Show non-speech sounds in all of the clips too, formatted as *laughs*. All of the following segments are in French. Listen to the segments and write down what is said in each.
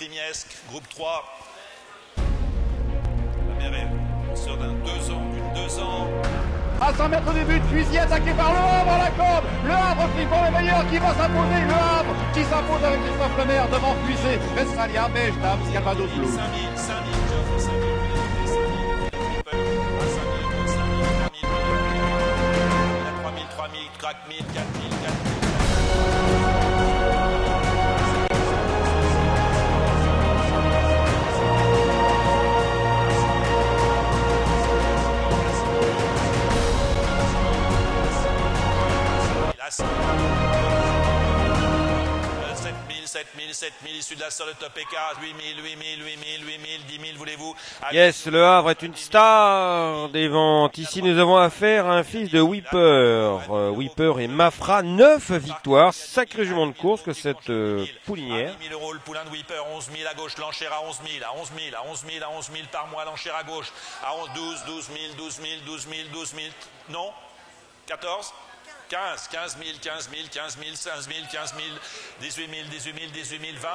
Primiesque, groupe 3. La mère est sur d'un 2 ans, d'une 2 ans. À 100 mètres du but, Fusil attaqué par le Havre à la corde. Le Havre qui prend le meilleur, qui va s'imposer. Le Havre qui s'impose avec Christophe Lemaire devant Puisé. Vestralia, Beige, Dams, Calvados, Blue. 5000, 5000, j'offre 5000. À 5000, 5000, 3000, 3000, 3000, 4000, 4000, 4000. 7000, 7000, 7000, issus de la sœur de Top Écart, 8000, 8000, 8000, 8000, 10 000, voulez-vous? Yes, le Havre est une star des ventes. Ici, nous avons affaire à un fils de Whipper. Euh, Whipper et Mafra, 9 victoires. Sacré jument de course que cette euh, poulinière. À 10 000 euros, le poulain de Whipper, 11 000 à gauche, l'enchère à 11 000, à 11 000, à 11 000, à 11 000 par mois, l'enchère à gauche, à 11, 12, 12 000, 12 000, 12 000, 12 000, non? 14 15, 15 000, 15 000, 15 000, 15 000, 15 000, 18 000, 18 000, 18 000, 20.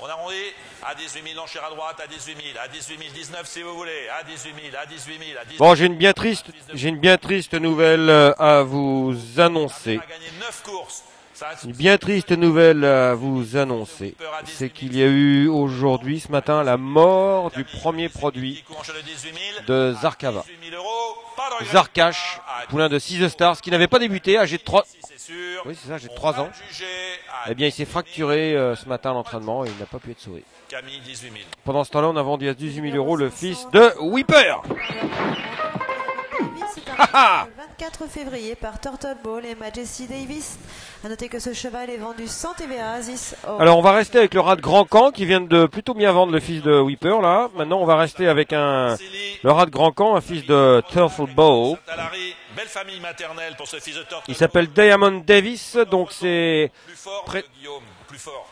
On arrondit à 18 000, l'enchère à droite, à 18 000, à 18 000, 19 si vous voulez, à 18 000, à 18 000, à 18 000. Bon, j'ai une bien triste, j'ai une bien triste nouvelle euh, à vous annoncer. a gagné 9 courses. Une bien triste nouvelle à vous annoncer. C'est qu'il y a eu aujourd'hui, ce matin, la mort du premier produit qui court le 18 000. de Zarkava. 18 000 euros, pas de regret. Zarkash, Ah, poulain de 6 Stars, qui n'avait pas débuté, âgé de 3, C'est sûr. oui, c'est ça, j'ai On 3 va ans. Eh bien, il s'est fracturé euh, ce matin à l'entraînement et il n'a pas pu être sauvé. Camille, 18 000. Pendant ce temps-là, on a vendu à 18 000 euros le fils de Whipper. C'est un *laughs* le 24 février par Turtle Ball et Majesty Davis. À noter que ce cheval est vendu sans TVA. Aziz. Alors, on va rester avec le rat de Grand Camp qui vient de plutôt bien vendre le fils de Whipper, là. Maintenant, on va rester avec un, le rat de Grand Camp, un fils de Turtle Bow. Talari, belle famille maternelle pour ce fils de Turtle. Il s'appelle Diamond Davis, donc c'est Plus fort Pré- que Guillaume, plus fort.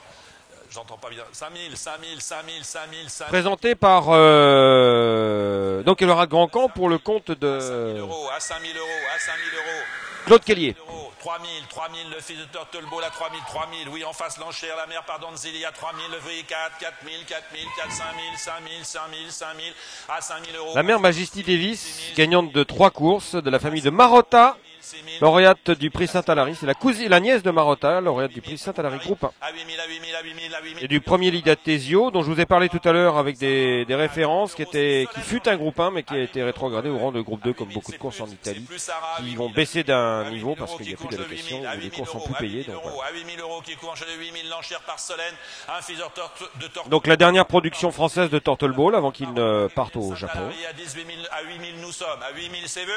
J'entends pas bien. 5000, 5000, 5000, 5000, 5000 présenté par euh, donc rat de Grand Camp pour le compte de euros, à 5000 euros, à 5000 euros. Claude Kellier. euros, 3000, 3000, le fils de Turtle Ball à 3000, 3000, oui, en face l'enchère, la mère, pardon, Zilli à 3000, le V4, 4000, 4000, 4, 5000, 5000, 5000, 5000, à 5000 euros. La mère Majesty Davis, gagnante de trois courses de la famille de Marotta, 6000, lauréate du prix Saint-Alary. C'est la cousine, la nièce de Marotta, lauréate du prix Saint-Alary groupe 1. à 8000, à 8000, à 8000, à 8000. Et du premier Lidatesio, dont je vous ai parlé tout à l'heure avec des, des références qui étaient, qui fut un groupe 1, mais qui a été rétrogradé au rang de groupe 2, comme beaucoup de courses en Italie, qui vont baisser d'un niveau parce qu'il n'y a plus d'allocation, les courses sont plus payées. Donc, voilà. À 8000 euros qui court chez les 8000 l'enchère par Solène, un fils de Turtle de Turtle donc la dernière production française de Turtle Ball avant qu'il ne parte au Japon, Salarié à 18 000, à 8 000 nous sommes, à 8 000 c'est vu,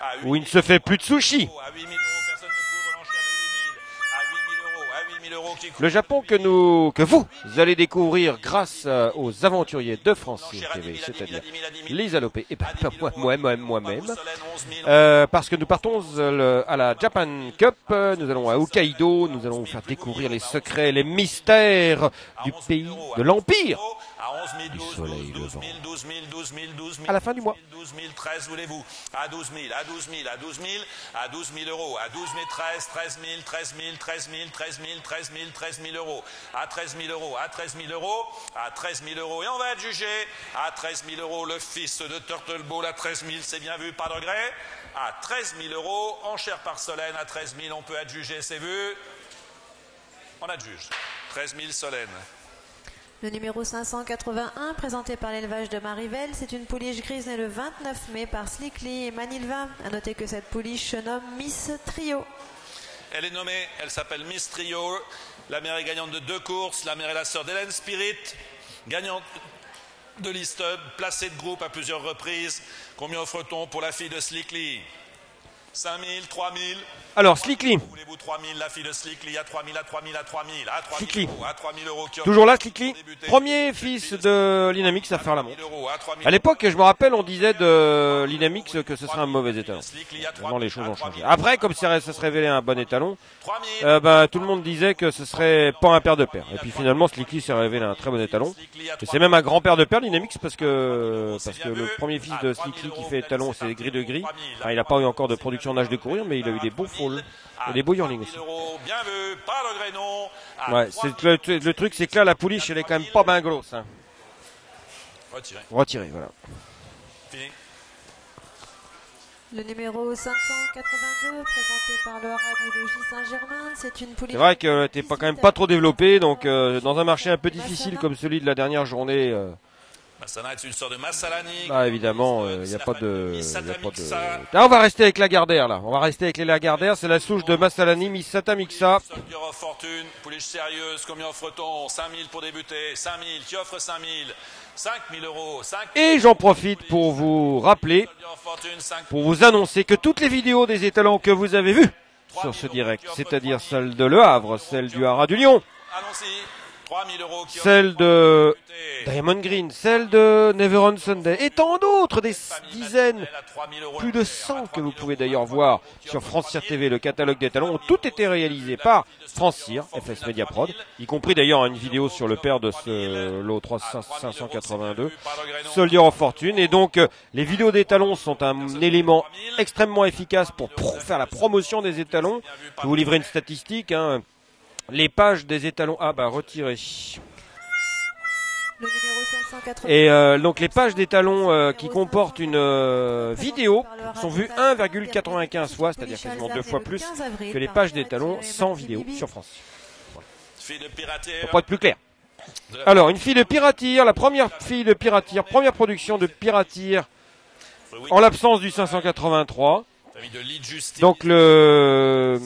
à 8 où il ne se fait plus de sushi. À 8 000 euros, personne ne couvre l'enchère de 8 000, à 8 000 euros, à 8 000 euros qui court. Le Japon que nous, que vous allez découvrir grâce euh, aux aventuriers de France L'enchère à 10 TV, 000, à 10 000, c'est-à-dire à 10 000, à 10 000. les alopés, et pas moi, moi-même, moi-même. Solène, 11 000. Euh, parce que nous partons le- à la Japan Cup, nous allons à Hokkaido, nous allons vous faire découvrir les secrets, les mystères du pays, de l'Empire. À 11 000, 12 000, soleil 12 000, levant. 12 000, 12 000, 12 000. À la fin du mois. 12 000, 13 voulez-vous À 12 000, à 12 000, à 12 000, à 12 000 euros, à 12 000, 13, 13 000, 13 000, 13 000, 13 000, 13 000, 13 000 euros, à 13 000 euros, à 13 000 euros, à 13 000 euros. Et on va adjuger à 13 000 euros le fils de Turtle Ball à 13 000, c'est bien vu, pas de regret. À 13 000 euros, enchère par Solène, à 13 000, on peut adjuger, c'est vu. On adjuge. 13 000 Solène. Le numéro 581, présenté par l'élevage de Marivel, c'est une pouliche grise née le 29 mai par Slickly et Manilva. À noter que cette pouliche se nomme Miss Trio. Elle est nommée, elle s'appelle Miss Trio. La mère est gagnante de deux courses. La mère est la sœur d'Hélène Spirit, gagnante de liste, placée de groupe à plusieurs reprises. Combien offre-t-on pour la fille de Slickly 5 000, 3 000 Alors, Slickly, Voulez-vous 3 000 La fille de Slickly à 3 000, à 3 000, à 3 000, à 3 000 Slickly. euros, à 3 000 euros. qui offre toujours là, Slickly, premier fils de Linamix à faire la 3 montre. 000 euros, à 3 000 À l'époque, je me rappelle, on disait de Linamix que ce serait un mauvais étalon. Slickly à 3 Maintenant, 000, les choses ont 3 changé. 000, Après, comme ça ça se révélait un bon étalon, 3 000, euh, bah, tout le monde disait que ce serait pas un père de père. Et puis finalement, Slickly s'est révélé un très bon étalon. Slickly à Et 3 c'est même un grand-père de père Linamix parce que parce que le premier fils de Slickly qui fait étalon, c'est gris de gris. Enfin, il n'a pas eu encore de production en âge de courir, mais il a eu des beaux falls. Et des beaux yearlings aussi. Bien vu, pas le Grénon. Ouais, c'est le, le, truc, c'est que là, la pouliche, elle est quand même pas bien grosse. Hein. Retiré. Retiré, voilà. Fini. Le numéro 582, présenté par le Radiologie Saint-Germain, c'est une pouliche. C'est vrai que t'es pas quand même pas trop développé, donc euh, dans un marché un peu difficile comme celui de la dernière journée. Euh, Massana est une sorte de Massalani. Ah évidemment, il n'y a pas de. y a pas de... Là, on va rester avec la Gardère là. On va rester avec les Lagardères. C'est la souche de Massalani, Misata Mixa. Qui offre fortune, pouliche sérieuse, combien offre-t-on? 5000 pour débuter, 5000, qui offre 5000 5000 euros. 5 Et j'en profite pour vous rappeler, pour vous annoncer que toutes les vidéos des étalons que vous avez vues sur ce direct, c'est-à-dire celle de Le Havre, celle du Haras du Lyon, celle de Diamond Green, celle de Never on Sunday, et tant d'autres, des dizaines, plus de 100 que vous pouvez d'ailleurs voir sur France Cyr TV, le catalogue des talons, ont tout été réalisés par France Cyr, FS Media Prod, y compris d'ailleurs une vidéo sur le père de ce lot 582, Soldier of Fortune, et donc les vidéos des talons sont un élément extrêmement efficace pour faire la promotion des étalons. Je vais vous livrer une statistique, hein. Les pages des étalons, ah bah retiré. Et euh, donc les pages des talons euh, qui comportent une euh, vidéo sont vues 1,95 fois, c'est-à-dire quasiment deux fois plus que les pages des talons sans vidéo sur France. Pour être plus clair. Alors, une fille de piratir, la première fille de piratir, première production de piratir en l'absence du 583. Donc le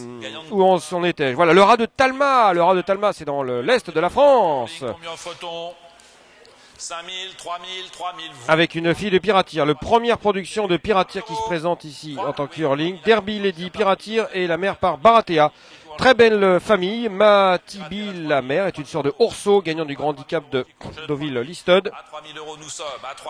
où on s'en était Voilà le rat de Talma, le rat de Talma, c'est dans l'est de la France. 5000, 3000, 3000. Avec une fille de Piratir, le première production de Piratir qui se présente ici en tant que hurling. Derby Lady Piratir et la mère par Baratea. Très belle famille. Matibi, la mère, est une sorte de Orso, gagnant du grand handicap de Deauville Listed.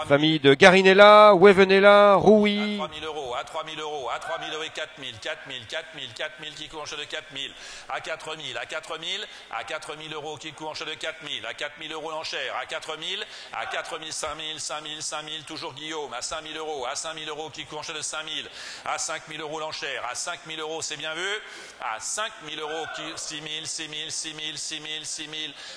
Famille de Garinella, Wevenella, Roui. À 3000 euros, à 3000 euros, à 3000 euros et 4000, 4000, 4000, 4000 qui de 4000, à 4000, à 4000, à 4000 euros qui coûte de 4000, à 4000 euros l'enchère, à 4000, à 4000, 5000, 5000, 5000, toujours Guillaume, à 5000 euros, à 5000 euros qui coûte de 5000, à 5000 euros l'enchère, à 5000 euros, c'est bien vu, à 5000 euros, 6 000, 6 000, 6 000, 6 000, 6 000,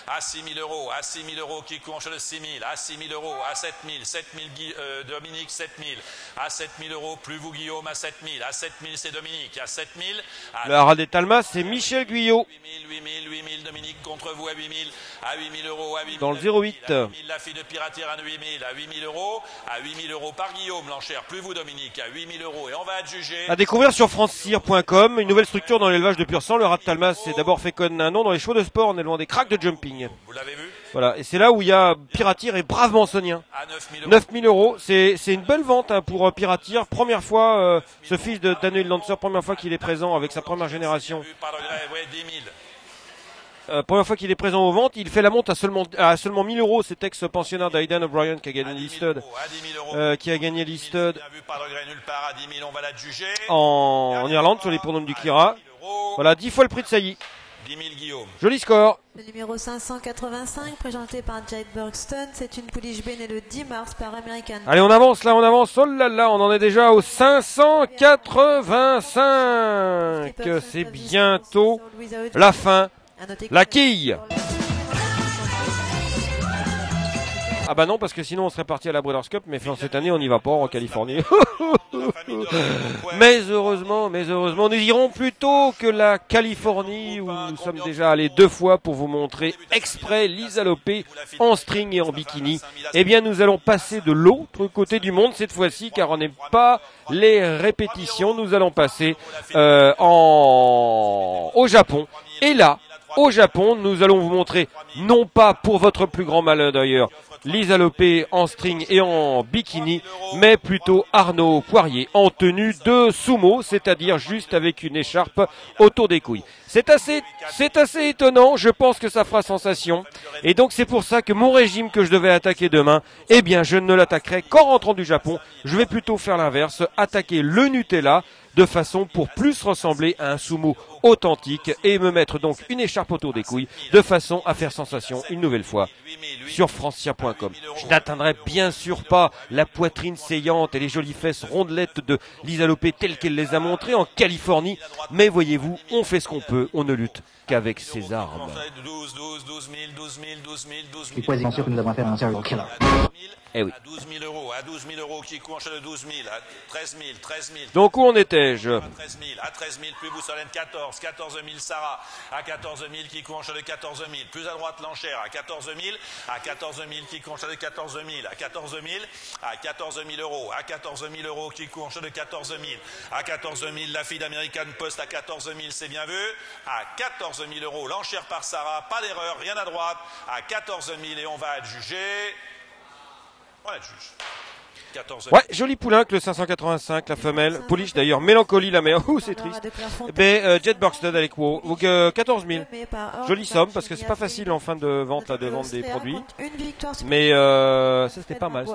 à 6 000 euros, à 6 000 euros qui coûte de 6 000, à 6 000 euros, à 7 000, 7 000 euh, Dominique, 7 000, à 7 000 euros, plus vous Guillaume, à 7 000, à 7 000 c'est Dominique, à 7 000. À le Haras des Talmas, c'est Michel Guyot. 8 000, 8 000, 8 000 Dominique contre vous à 8 000, à 8 000 euros, à 8 000. Dans le 08. La fille de Piratière à 8 000, à 8 000 euros, à 8 000 euros par Guillaume, l'enchère, plus vous Dominique, à 8 000 euros, et on va adjuger. À découvrir sur francecir.com, une nouvelle structure dans l'élevage de pur sang, le Talmas c'est d'abord fait connaître un nom dans les chevaux de sport, on est loin des cracks de jumping. Vous l'avez vu Voilà, et c'est là où il y a Piratir et bravement sonien. À 9 000 euros. 9000 euros, c'est c'est une belle vente hein, pour euh, Piratir. Première fois, euh, ce fils de Daniel Lancer, première fois qu'il est présent avec sa première génération. Vu par le grève, ouais, 10 000. Euh, première fois qu'il est présent aux ventes, il fait la monte à seulement à seulement 1000 euros. C'est ex-pensionnaire d'Aidan O'Brien qui a gagné À 10 000 Listed, euros, à 10 000 euros. euh, qui a gagné Listed Bien vu par le gré nulle part à 10 000, on va l'adjuger. en, en Irlande sur les pronoms du Kira. 10 000 euros, Voilà, 10 fois le prix de Sailly. 10 000 Guillaume. Joli score. Le numéro 585, présenté par Jade Bergston, c'est une pouliche B née le 10 mars par American. Allez, on avance là, on avance. Oh là là, on en est déjà au 585. C'est bientôt la fin. la quille. Ah bah non, parce que sinon on serait parti à la Breeders' Cup, mais fin, cette année on n'y va pas en Californie. *laughs* mais heureusement, mais heureusement, nous irons plutôt que la Californie où nous sommes déjà allés deux fois pour vous montrer exprès Lisa Lopé en string et en bikini. Eh bien, nous allons passer de l'autre côté du monde cette fois-ci, car on n'aime pas les répétitions. Nous allons passer euh, en au Japon. Et là, au Japon, nous allons vous montrer, non pas pour votre plus grand malheur d'ailleurs, Lisa Lopé en string et en bikini, mais plutôt Arnaud Poirier en tenue de sumo, c'est-à-dire juste avec une écharpe autour des couilles. C'est assez, étonnant, je pense que ça fera sensation. Et donc c'est pour ça que mon régime que je devais attaquer demain, eh bien je ne l'attaquerai qu'en rentrant du Japon. Je vais plutôt faire l'inverse, attaquer le Nutella de façon pour plus ressembler à un sumo authentique et me mettre donc une écharpe autour des couilles de façon à faire sensation une nouvelle fois 8 000, sur francia.com. Je n'atteindrai bien sûr pas la poitrine saillante et les jolies fesses rondelettes de Lisa Lopé telles qu'elle les a montrées en Californie, mais voyez-vous, on fait ce qu'on peut, on ne lutte qu'avec ses armes. 12, 12, 12 000, 12 000, 12 000, 12 000. Je suis quasiment sûr que nous avons affaire à un serial killer. Eh oui. À 12 000 euros, à 12 000 euros qui court de 12 000, à 13 000, 13 000. Donc où en étais-je À 13 000, à 13 000, plus Boussolène 14, 14 000 Sarah, à 14 000 qui conche de 14 000, plus à droite l'enchère, à 14 000, à 14 000 qui conche de 14 000, à 14 000, à 14 000 euros, à 14 000 euros qui conche de 14 000, à 14 000 la fille d'American Post à 14 000, c'est bien vu, à 14 000 euros l'enchère par Sarah, pas d'erreur, rien à droite, à 14 000 et on va adjuger. Voilà, juge. 14 000. Ouais, joli poulain que le 585, la femelle. Pouliche d'ailleurs, mélancolie la mère. Ouh, c'est triste. Ben, euh, Jet Bursted avec WoW. Donc, euh, 14 000. Jolie somme parce que c'est pas facile en fin de vente là, de vendre des produits. Mais euh, ça c'était pas mal.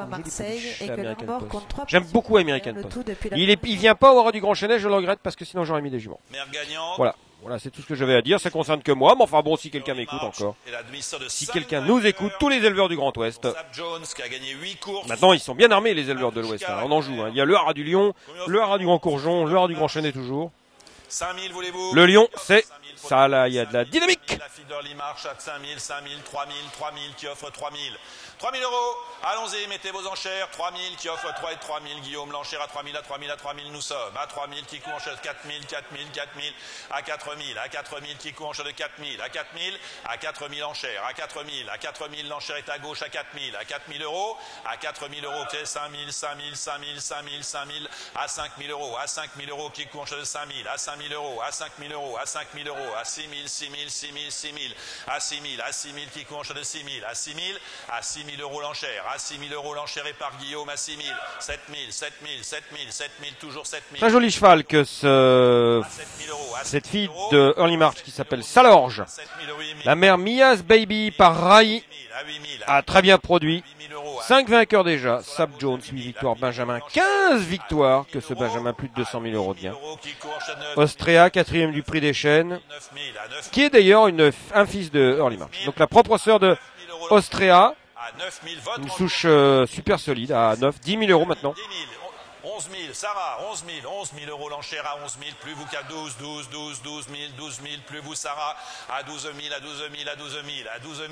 J'aime beaucoup American Post. Il, est, il vient pas au ras du Grand Chenet, je le regrette parce que sinon j'aurais mis des juments. Mère gagnante. Voilà. Voilà, c'est tout ce que j'avais à dire. Ça concerne que moi, mais enfin bon, si quelqu'un m'écoute encore. Si quelqu'un nous écoute, tous les éleveurs du Grand Ouest. Sab Jones qui a gagné 8 courses. Maintenant, ils sont bien armés, les éleveurs de l'Ouest. hein. On en joue. hein. Il y a le haras du Lion, le haras du Grand Courgeon, le haras du Grand Chenet toujours. 5000 voulez-vous? Le Lion, c'est ça là, il y a de la dynamique. La fille d'Orly marche à 5000, 5000, 3000, 3000 qui offre 3000. 3000 euros, allons-y, mettez vos enchères. 3000 qui offre 3 et 3000. Guillaume, l'enchère à 3000, à 3000, à 3000, nous sommes. À 3000 qui court enchère de 4000, 4000, 4000. À 4000, à 4000 qui court enchère de 4000, à 4000, à 4000 enchères. À 4000, à 4000, l'enchère est à gauche à 4000, à 4000 euros. À 4000 euros, c'est 5000, 5000, 5000, 5000, 5000. À 5000 euros, à 5000 euros qui de 5000, à 5000 euros, à 5000 euros, à 5000 euros, à 6000, 6000, 6000, 6000. À 6000, à 6000 qui court enchère de 6000, à 6000, à 6000 euros l'enchère. À 6000 euros l'enchère est par Guillaume à 6000. 7000, 7000, 7000, 7000, toujours 7000. Très joli cheval que ce, À 7000 euros, à cette 7000 fille euros. de Early March qui s'appelle Salorge. 7000 euros, 8000, La mère Mia's Baby par Rai 8000, à 8000, à a très bien produit. 8000 euros. à 5 vainqueurs déjà. Sab Jones, 8 victoires. Benjamin, 15 victoires. Que ce Benjamin, plus de 200 000 euros de 1000 gain. euros qui court enchère de 9 Austria, quatrième du prix des chaînes. 9000, à 9000 Qui est d'ailleurs une, un fils de Early March. Donc la propre sœur de euros. Austria. À 9000, votre Une souche euh, super solide à 9, 10 000 euros maintenant. 10 000, 11 000, Sarah, 11 000, 11 000 euros l'enchère à 11 000, plus vous qu'à 12, 12, 12, 12 000, 12 000, plus vous Sarah, à 12 000, à 12 000, à 12 000, à 12 000,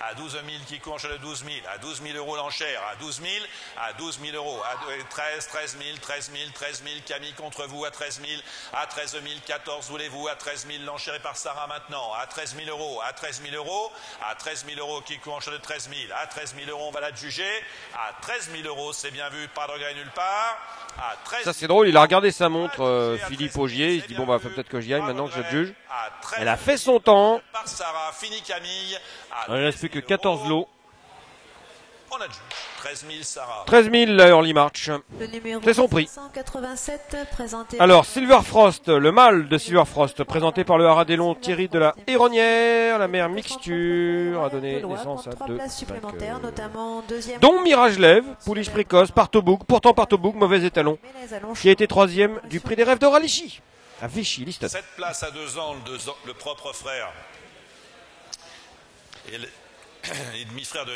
à 12 000 qui conche le 12 000, à 12 000 euros l'enchère, à 12 000, à 12 000 euros, à 13, 13 000, 13 000, 13 000, Camille contre vous à 13 000, à 13 000, 14 voulez-vous, à 13 000 l'enchère par Sarah maintenant, à 13 000 euros, à 13 000 euros, à 13 000 euros qui conche de 13 000, à 13 000 euros on va la juger, à 13 000 euros c'est bien vu, pas de regret nulle part, à 13 Ça c'est drôle, il a regardé sa montre, euh, Philippe Augier. Il se dit bon bah faut peut-être que j'y aille maintenant que je juge. 13 Elle a fait son temps. À Il ne reste plus que 14 lots. On adjuge. 13 000 Sarah. 13 000 la Early March. C'est son prix. 187 présenté Alors, Silver Frost, le mâle de Silver Frost, présenté par le Haradélon Thierry de la Héronnière, la mère mixture, a donné naissance à trois deux places supplémentaires, vainqueurs. notamment deuxième. Dont Mirage Lève, pouliche précoce, Partoboug, pourtant Partoboug, mauvais étalon, qui a été troisième du prix des rêves de Ralichi, à Vichy, Liston. Cette place à deux ans, le, deux ans- le propre frère et le, *coughs* et demi-frère de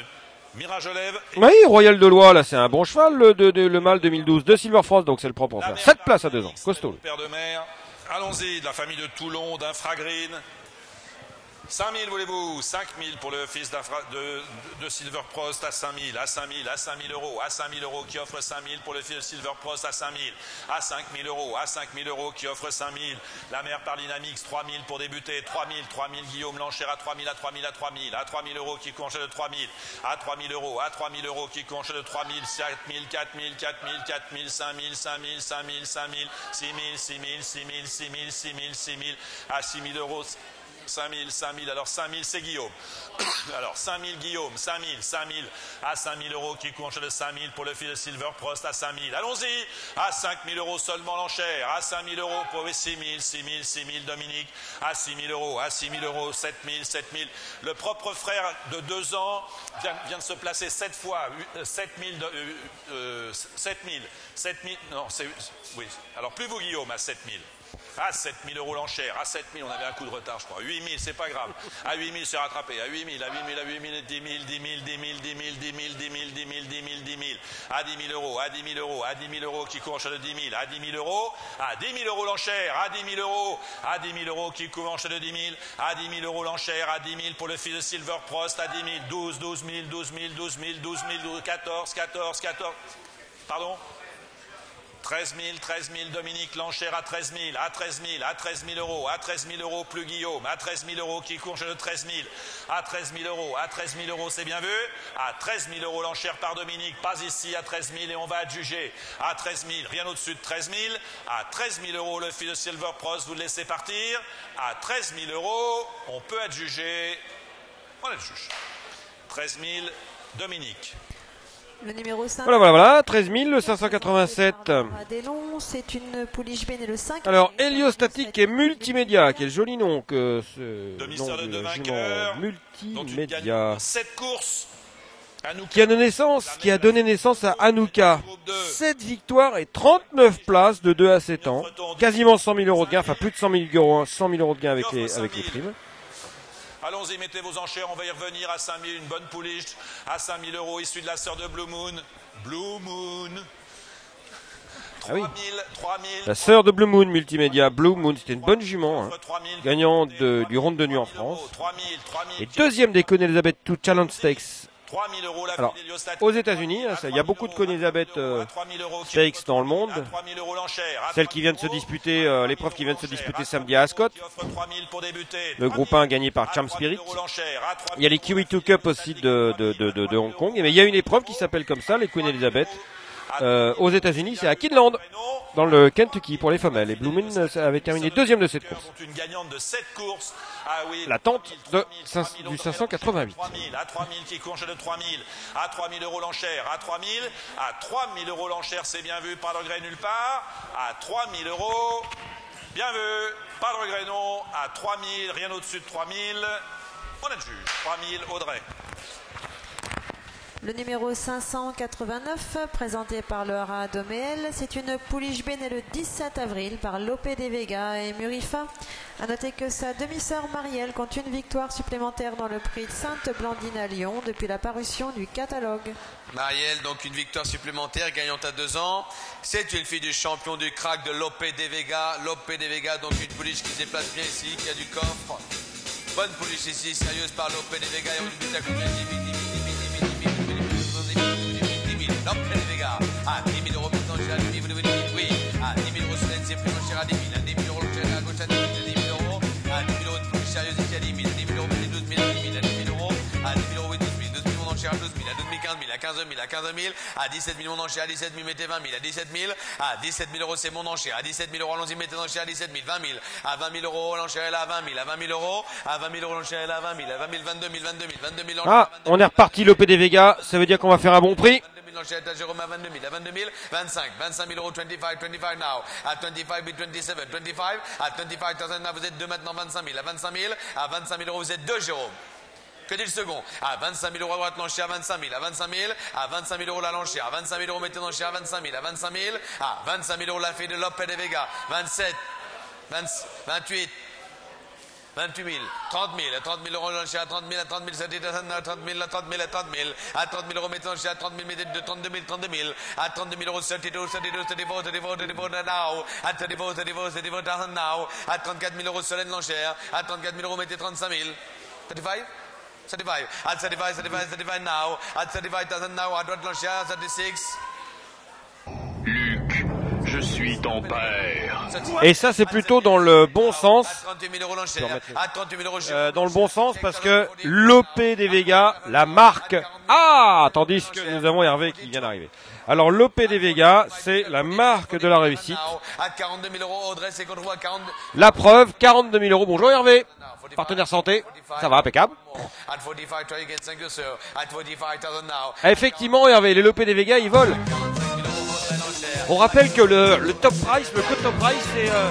Mirage Lève. Oui, Royal de Loire, là c'est un bon cheval, le, de, de- le mâle 2012 de Silver Frost, donc c'est le propre frère. 7 places à deux ans, costaud. Père de mère. Allons-y, de la famille de Toulon, d'Infragreen. 5000 voulez-vous? 5000 pour le fils de, de Silver Prost à 5000, à 5000, à 5000 euros, à 5000 euros qui offre 5000 pour le fils de Silver Prost à 5000, à 5000 euros, à 5000 euros qui offre 5000. La mère par Dynamix 3000 pour débuter, 3000, 3000 Guillaume l'enchère à 3000, à 3000, à 3000, à 3000 euros qui conche de 3000, à 3000 euros, à 3000 euros qui conche de 3000, 4000, 4000, 4000, 4000, 5000, 5000, 5000, 5000, 6000, 6000, 6000, 6000, 6000, 6000, à 6000 euros. 5000, 5000, alors 5000 c'est Guillaume. *coughs* Alors 5000 Guillaume, 5000, 5000, à 5000 euros qui conche de 5000 pour le fil de Silver Prost à 5000. Allons-y, à 5000 euros seulement l'enchère, à 5000 euros pour les 6000, 6000, 6000 Dominique, à 6000 euros, à 6000 euros, 7000, 7000. Le propre frère de 2 ans vient, de se placer 7 fois, euh, 7000, de- euh, euh, 7000, 7000, non, c'est, oui. Alors plus vous Guillaume à 7000. À 7000 euros l'enchère. À 7000, on avait un coup de retard, je crois. 8000, c'est pas grave. À 8000, c'est rattrapé. À 8000, à 8000, à 8000, 10 000, 10 000, 10 000, 10 000, 10 000, 10 000, 10 000, 10 000, 10 000. À 10 000 euros, à 10 000 euros, à 10 000 euros qui court de 10 000, à 10 000 euros, à 10 000 euros l'enchère, à 10 000 euros, à 10 000 euros qui court de 10 000, à 10 000 euros l'enchère, à 10 000 pour le fils de Silver Prost, à 10 000, 12, 12 000, 12 000, 12 000, 12 000, 14, 14, 14. Pardon? 13 000, 13 000, Dominique, l'enchère à 13 000, à 13 000, à 13 000 euros, à 13 000 euros, plus Guillaume, à 13 000 euros qui court de 13 000, à 13 000 euros, à 13 000 euros, c'est bien vu, à 13 000 euros l'enchère par Dominique, pas ici, à 13 000 et on va adjuger, à 13 000, rien au-dessus de 13 000, à 13 000 euros le fil de Silver Pros, vous le laissez partir, à 13 000 euros, on peut adjuger, on adjuge, 13 000, Dominique. Le numéro 5. Voilà, voilà, voilà. 13 000, le 587. Delon, c'est une pouliche béné le 5. Alors, héliostatique et multimédia. Quel joli nom que ce nom de de tu multimédia. gagnes 7 courses. Anouka. Qui a donné naissance, qui a donné naissance à Anouka. 7 victoires et 39 places de 2 à 7 ans. Quasiment 100 000 euros de gain, enfin plus de 100 000 euros, 100 000 euros de gain avec les, avec les primes. Allons-y, mettez vos enchères, on va y revenir à 5000, une bonne pouliche, à 5000 euros, issue de la sœur de Blue Moon. Blue Moon. Ah oui. 3000, 3000. La sœur de Blue Moon Multimédia, Blue Moon, c'était une bonne jument. hein. 3000, Gagnant de- du Ronde de nuit en 3000 euros, France. 3000, 3000. Et deuxième des Queen Elizabeth II Challenge Stakes 3000 alors, aux États-Unis, hein, il y a beaucoup de Queen Elizabeth Stakes dans le monde. Celle qui vient de se disputer, euh, l'épreuve qui vient de se disputer samedi à Ascot. Le groupe 1 gagné par Charm Spirit. Il y a les Kiwi 2 Cup aussi de, Hong Kong. Eh, mais il y a une épreuve qui s'appelle comme ça, les Queen Elizabeth. Euh, aux États-Unis, c'est à Kidland, dans le Kentucky pour les femelles. Et Blue Moon euh, avait terminé deuxième de cette course. Donc une gagnante de 7 courses. Ah La tente 3000, de 3000, cinq- 3000, du 588. 3000, à 3000 qui court de 3000, à 3000 euros l'enchère, à 3000, à 3000 euros l'enchère, c'est bien vu, pas de regret nulle part, à 3000 euros, bien vu, pas de regret non, à 3000, rien au-dessus de 3000, on a le juge, 3000, Audrey. Le numéro 589, présenté par Laura Doméel, c'est une pouliche B le 17 avril par Lopé de Vega et Murifa. À noter que sa demi-sœur Marielle compte une victoire supplémentaire dans le prix Sainte-Blandine à Lyon depuis la parution du catalogue. Marielle, donc une victoire supplémentaire, gagnante à deux ans. C'est une fille du champion du crack de Lope de Vega. Lope de Vega, donc une pouliche qui se déplace bien ici, qui a du coffre. Bonne pouliche ici, sérieuse par Lope de Vega. Et on dit à 10 000. Lope de Vega. Ah, 10 000 euros maintenant, j'ai à 10 000, 10 000, oui. Ah, 10 000 euros, c'est plus cher à 10 000. À 10 000 euros, le cher à gauche à 10 000. À 10 000 euros. À 10 000 euros ici à 10 000. À 10 000 euros, mettez 12 000 à 10 000. À 10 000 euros. À 10 000 euros, oui, 12 000. 12 000, mon enchère à 12 000. À 12 000, 15 000. À 15 000, à 15 000. À 17 000, mon enchère à 17 000, mettez 20 000. À 17 000. À 17 000 euros. À 17 000 euros, à 17 000. 20 000. À 20 000 euros, à 20 000. À 20 000 euros. À 20 000 euros, à 20 000. À 20 000, 22 000, 22 000, 22 000. Ah, on est reparti Lopé des Vega. Ça veut dire qu'on va faire un bon prix. 22 000 l'enchère est à Jérôme à 22 000, à 22 000, 25, 25 000 euros, 25, 25 now, à 25 bid 27, 25, à 25 000 now, vous êtes deux maintenant, 25 000, à 25 000, à 25 000 euros, vous êtes deux, Jérôme. Que dit le second? À 25 000 euros à droite, l'enchère à 25 000, à 25 000, à 25 000 euros la l'enchère, à 25 000 euros, mettez l'enchère à 25 000, à 25 000, à 25 000 euros la fille de Lope de Vega, 27, 20, 28, 28 000, 30 000, à 30 000 euros l'enchère, à 30 000, à 30 000, ça dit à 30 000, à 30 000, à 30 000, à 30 000 euros, mettez à 30 000, mettez de 32 000, 32 000, à 32 000 euros, 32, 32, 34, 34, 34 now, à 34, 34, 34 now, à 34 000 euros, Solène l'enchère, à 34 000 euros, mettez 35 000, 35 35, at 35, 35, 35 now, at 35,000 now, à droite l'enchère, 36, Luc, je suis ton père. Et ça, c'est plutôt dans le bon sens. à 38 000 euros l'enchère, remettre le- à 38 000 euros, Euh, dans le bon sens parce que Lopé des Vega, la marque. Ah, tandis que nous avons Hervé qui vient d'arriver. Alors Lopé des Vega, c'est la marque de la réussite. À 42 000 euros, Audrey, c'est qu'on trouve à 40 La preuve, 42 000 euros. Bonjour Hervé. Partenaire santé, ça va impeccable. At 45, try again, thank you, sir. At 45,000 now. Effectivement, Hervé, les Lopé des Vega, ils volent. On rappelle que le, le top price, le code top price, c'est euh,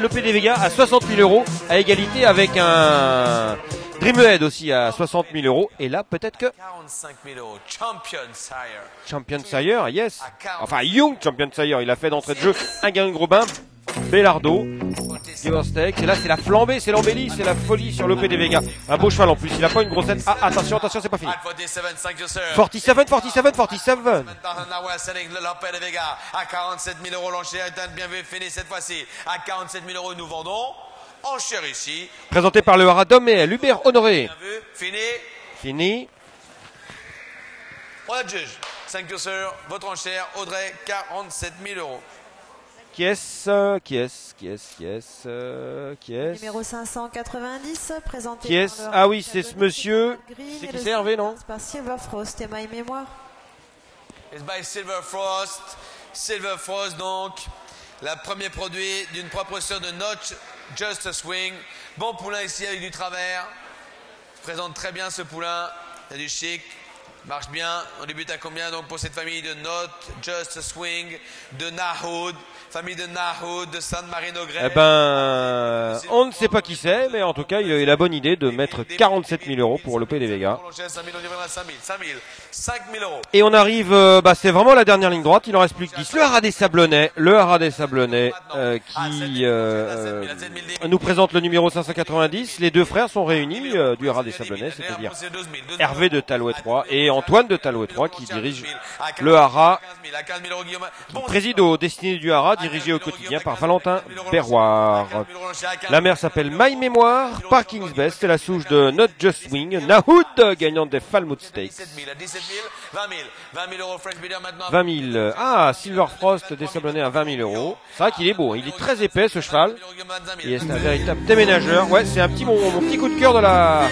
Lopé des Vega à 60 000 euros, à égalité avec un Dreamhead aussi à 60 000 euros. Et là, peut-être que 45 000 euros, champion, sire. Champion Sire, yes. Enfin, Young Champion Sire, il a fait d'entrée de jeu un gain de gros bain. Bellardo. Stakes. Et là, c'est la flambée, c'est l'embellie, c'est la folie sur l'OP des Vega. Un beau cheval en plus. Il a pas une grosse tête. Ah, attention, attention, c'est pas fini. At 47, thank you, sir. 47, 47, 47. Now we're selling le Lopez de Vega à 47 000 euros l'enchère. Est un bien fini cette fois-ci. À 47 000 euros, nous vendons. Enchère ici. Présenté par le Haradom et Hubert Honoré. Fini. Fini. On a juge. Thank you, sir. Votre enchère, Audrey, 47 000 euros. Qui est-ce euh, Qui est-ce Qui est-ce Qui est-ce euh, Qui est-ce Numéro 590, présenté Qui par est-ce le Ah oui, c'est ce monsieur. C'est qui c'est Hervé, non Par Silver Frost et My Mémoire. It's by Silver Frost. Silver Frost, donc, le premier produit d'une propre sœur de Notch, Just a Swing. Bon poulain ici avec du travers. Présente très bien ce poulain. Il y a du chic. Marche bien. On débute à combien donc pour cette famille de Not, Just Swing, de Nahoud, famille de Nahoud, de San Marino Grey. Eh ben, on ne sait pas qui c'est, mais en tout cas, il a eu la bonne idée de mettre 47 000 euros pour l'OP des Vega. 5 000, on y reviendra à 5 000, 5 000, 5 000 euros. Et on arrive, euh, bah, c'est vraiment la dernière ligne droite. Il en reste plus que 10. Le Haras des Sablonnais, le Haras des Sablonnais, euh, qui euh, euh, nous présente le numéro 590. Les deux frères sont réunis euh, du Haras des Sablonnais, c'est-à-dire Hervé de Talouet 3 et Antoine de Talouet 3 qui dirige le Haras, qui préside aux destinées du Haras, dirigé au quotidien par Valentin Berroir. La mère s'appelle My Mémoire, Parking's Best, c'est la souche de Not Just Wing, Nahoud, gagnante des Falmouth Stakes. 17 000 à 17 000, 20 000, 20 000 euros French Bidder maintenant. 20 000. Ah, Silver Frost désablonné à 20 000 euros. C'est vrai qu'il est beau, hein. il est très épais ce cheval. Et c'est un véritable déménageur. Ouais, c'est un petit mon petit coup de cœur de la.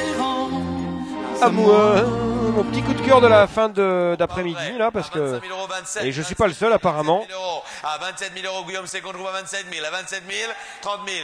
Mon, euh, mon petit coup de cœur de la fin d'après-midi là, parce que. Et je suis pas le seul apparemment. À 27 000 euros, Guillaume Sécon trouve à 27 000. À 27 000, 30 000.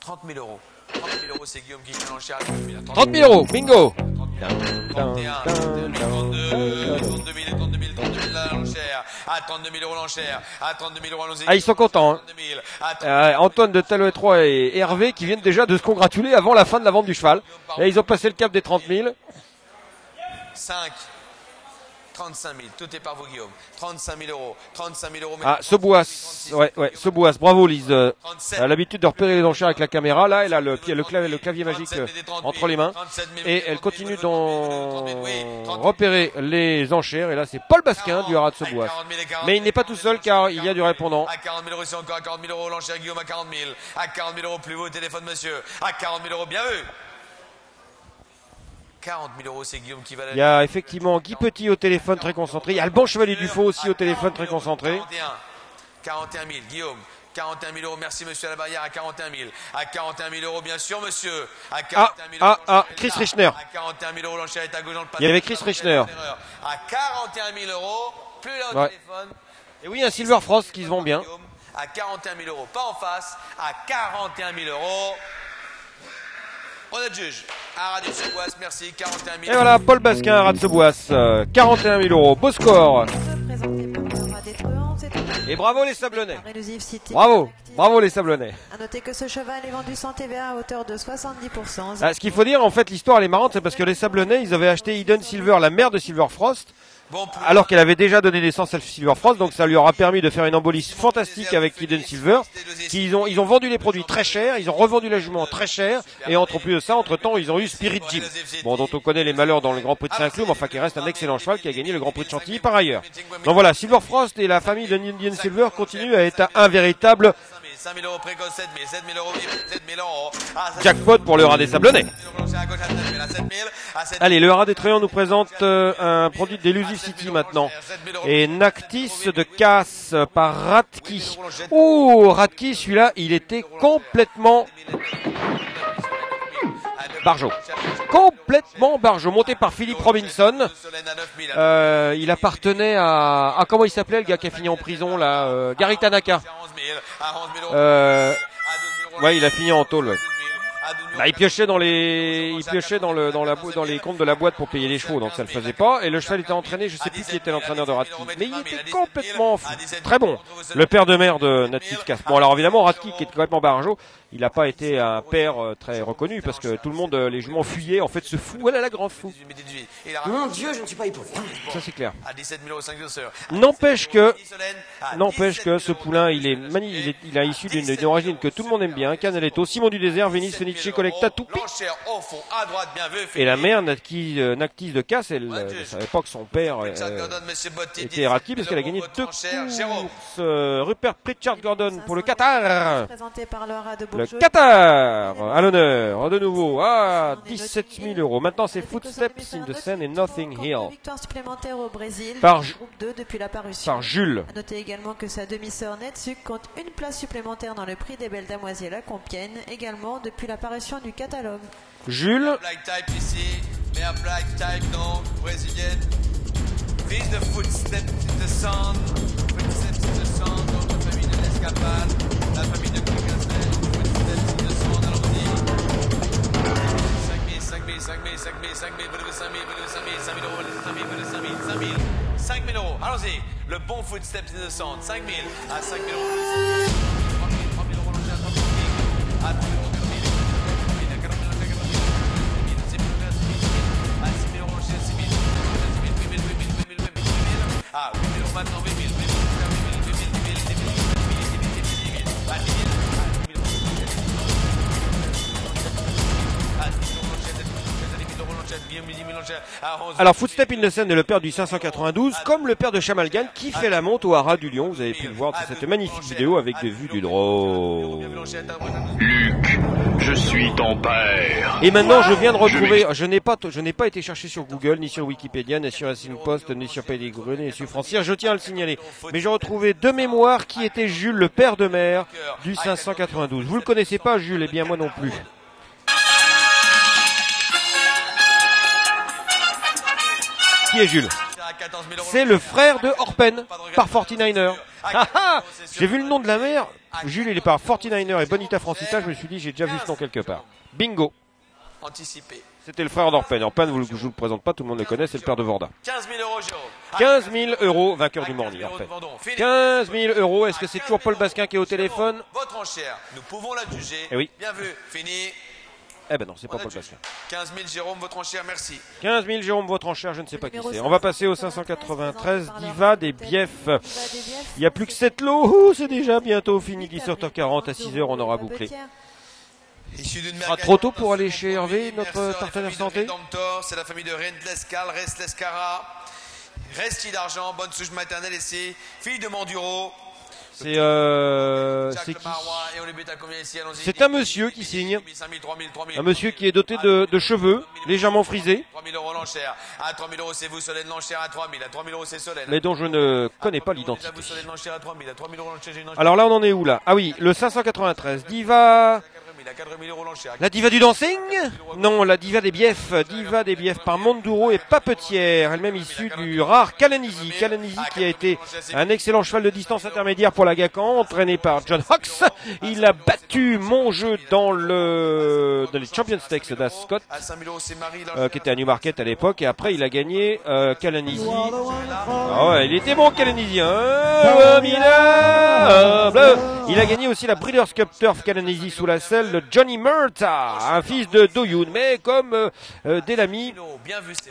30 000 euros. 30 000 euros, c'est Guillaume qui gagne l'enchère à 30 000. 30 000 euros, bingo 31, 32 000, 32 000, 32 000, 32 000 à l'enchère. À 32 000 euros l'enchère. À 32 000 euros, allons-y. Ah, ils sont contents. Hein. 32 000. À 32 Euh, Antoine de Talouet 3 et Hervé qui viennent déjà de se congratuler avant la fin de la vente du cheval. Et ils ont passé le cap des 30 000. 5. 35 000. Tout est par vous, Guillaume. 35 000 euros. 35 000 euros. Ah, Seboas, ouais, ouais, Seboas, bravo Lise. Euh, Elle a l'habitude de repérer les enchères avec la caméra. Là, elle a le, le, clavier, le clavier magique euh, entre les mains. Et elle continue d'en repérer les enchères. Et là, c'est Paul Basquin du Haras de Seboas. Mais il n'est pas tout seul car il y a du répondant. À 40 000 euros, c'est encore à 40 000 euros, l'enchère Guillaume à 40 000. À 40 000 euros, plus au téléphone, monsieur. À 40 000 euros, bien vu. 40 000 euros, c'est Guillaume qui va la Il y a effectivement Guy Petit au téléphone très concentré. Il y a le bon chevalier du faux aussi au téléphone très concentré. 41. 41 000, Guillaume. 41 000 euros, merci monsieur à la barrière, à 41 000. À 41 000 euros, bien sûr, monsieur. À 41 000 ah, euros, ah, est Chris. Richner. À 41 000 euros, l'enchère est à gauche dans le Il y avait Chris Richner. À 41 000 euros, plus là au Ouais. téléphone. Et oui, un Silver Frost qui se vend bien. À 41 000 euros, pas en face. À 41 000 euros. On a le juge. À Radio Sebois, merci. 41 000 Et voilà, Paul Basquin, Haras de euh, 41 000 euros. Beau score. Et bravo les Sablonnais. Bravo, bravo les Sablonnais. À noter que ce cheval est vendu sans TVA à hauteur de 70%. Ah, ce qu'il faut dire, en fait, l'histoire elle est marrante, c'est parce que les Sablonnais, ils avaient acheté Eden Silver, la mère de Silver Frost, alors qu'elle avait déjà donné naissance à Silver Frost, donc ça lui aura permis de faire une embolise fantastique avec Eden Silver. Ils ont, ils ont vendu les produits très chers, ils ont revendu la jument très cher, et entre plus de ça, entre temps, ils ont eu Spirit Jim. Bon, dont on connaît les malheurs dans le Grand Prix de Saint-Cloud, mais enfin qui reste un excellent cheval qui a gagné le Grand Prix de Chantilly par ailleurs. Donc voilà, Silver Frost et la famille de Indian Silver continuent à être un véritable 5 000 euros précoce, 7 000, 7 000 euros, 7 000 euros. Ah, ça, jackpot pour le rat des Sablonnais. à gauche, à 7 000, à 7 000, à 7 000. Allez, le Haras des Tréants nous présente euh, un produit d'Elusive City maintenant. Et Nactis de casse par Ratki. Oh, Ratki, celui-là, il était complètement Barjo. Complètement Barjo, monté par Philippe Robinson. Solène à 9 000, à Euh, il appartenait à... Ah, comment il s'appelait le gars qui a fini en prison là euh, Gary Tanaka. 11 000, à 11 000 euros. Euh, à 12 000 euros. ouais, il a fini en tôle. Bah, il piochait dans les, il piochait dans le, dans la, dans les comptes de la boîte pour payer les chevaux, donc ça le faisait pas. Et le cheval était entraîné, je ne sais plus qui était l'entraîneur de Ratki, mais il était complètement fou. Très bon. Le père de mère de Natif Bon, alors évidemment, Ratki, qui est complètement barjo, il n'a pas été un père euh, très reconnu parce que tout le monde, euh, les juments fuyaient, en fait, se fou. Voilà la grand fou. Mon Dieu, je ne suis pas épaulé. Ça, c'est clair. N'empêche que, n'empêche que ce poulain, il est, il, est, il a issu d'une origine que tout le monde aime bien, Canaletto, Simon du désert, Vénice, Fenice, et la mère, Naktis euh, de Casse, elle ne savait pas que son père euh, était raquis parce qu'elle a gagné deux courses. Euh, Rupert Pritchard Gordon pour le Qatar. Le Qatar à l'honneur de nouveau à 17 000 euros. Maintenant, c'est Footsteps in the Seine et Nothing Hill. Par, Jules. À noter également que sa demi-sœur Netsuk compte une place supplémentaire dans le prix des Belles Damoiselles à Compiègne, également depuis l'apparition du catalogue. Jules. Black Type ici, mais Black Type non, brésilienne. Fils de Footstep de Sand, donc la famille de l'escapade, la famille de Ah, o Deus vai talvez À 12 000 euros. Alors Footstep Innocent est le père du 592, comme le père de Chamalgan qui fait la monte au haras du Lion. Vous avez pu le voir dans cette magnifique vidéo avec des vues du drone. Luc, je suis ton père. Et maintenant, je viens de retrouver. Je n'ai pas, je n'ai pas été chercher sur Google, ni sur Wikipédia, ni sur Racing Post, ni sur Pedigree, ni sur Francière. Je tiens à le signaler. Mais j'ai retrouvé de mémoire qui était Jules, le père de mère du 592. Vous le connaissez pas, Jules Eh bien, moi non plus. Qui est Jules C'est le frère de Orpen par 49er. Ah, ah j'ai vu le nom de la mère. Jules, il est par 49er et Bonita Francita. Je me suis dit, j'ai déjà vu ce nom quelque part. Bingo. Anticipé. C'était le frère d'Orpen. Orpen, vous, je vous le présente pas, tout le monde le connaît, c'est le père de Vorda. 15 000 euros, Jérôme. 15 000 euros, vainqueur du Morny, Orpen. 15 000 euros, est-ce que c'est toujours Paul Basquin qui est au téléphone Votre enchère, nous pouvons la juger. Eh oui. Bien vu, fini. Eh ben non, c'est pas Paul. Basquin. 15 000, Jérôme, votre enchère, merci. 15 000 Jérôme, votre enchère, je ne sais pas qui c'est. On va passer au 593 Diva des Biefs. Il n'y a plus que 7 lots, c'est déjà bientôt fini, 17h40, à 6h on aura bouclé. Ce sera trop tôt pour aller le chez Hervé, notre partenaire santé C'est la famille de Rentlescal, Restlescara. Resti d'argent, bonne souche maternelle ici. Fille de Manduro. C'est euh, c'est qui un monsieur qui signe. 5 000, 3 000, 3 000. Un monsieur qui est doté de, de cheveux, légèrement frisés, 3 000 euros l'enchère. À 3 000 euros, c'est vous, Solène l'enchère à 3 000. À 3 000 euros, c'est Solène. mais dont je ne connais pas Déjà, l'identité. vous, Solène l'enchère à 3 000. À 3 000 euros l'enchère, j'ai une enchère. Alors là, on en est où là? Ah oui, le 593. Diva. À 4 000, à 4 000 euros l'enchère. La diva du dancing Non, la diva des biefs. Diva des biefs par Monduro et Papetière, elle-même issue du rare Calanizi. Calanizi qui a été un excellent cheval de distance intermédiaire pour la Gacan, entraîné par John Hawks. Il a battu mon jeu dans le dans les Champions Stakes d'Ascot. À 5 000 euros, c'est Marie euh, qui était à Newmarket à l'époque, et après il a gagné euh, Calanizi. Ah il était bon Calanizi, hein Il a gagné aussi la Breeders' Cup Turf Calanizi sous la selle Johnny Murta, un fils de Doyoun, mais comme euh, euh, Delamy,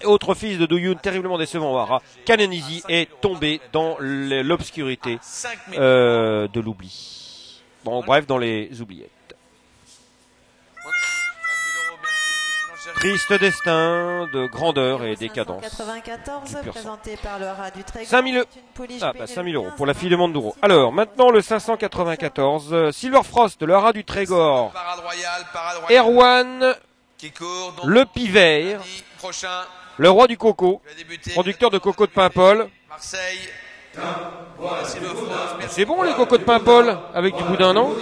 autre fils de Doyoun, terriblement décevant au Hara, Calanizi est tombé dans l'obscurité 5 000 euh, de l'oubli. Bon, bref, dans les oubliettes. Triste destin de grandeur et décadence. 594, pur sang. présenté par le rat du Trégor. 5 000 C'est une pouliche Ah, bah, Benelux 5 000 euros 15, pour la fille de Monduro. Alors, maintenant le 594, euh, Silver Frost, le haras du Trégor, Parade royale, parade royale. Erwan, Qui court. donc, le pivert, le roi du coco, producteur de coco de Paimpol. Marseille. Merci. C'est bon les cocos de Paimpol avec du boudin, non.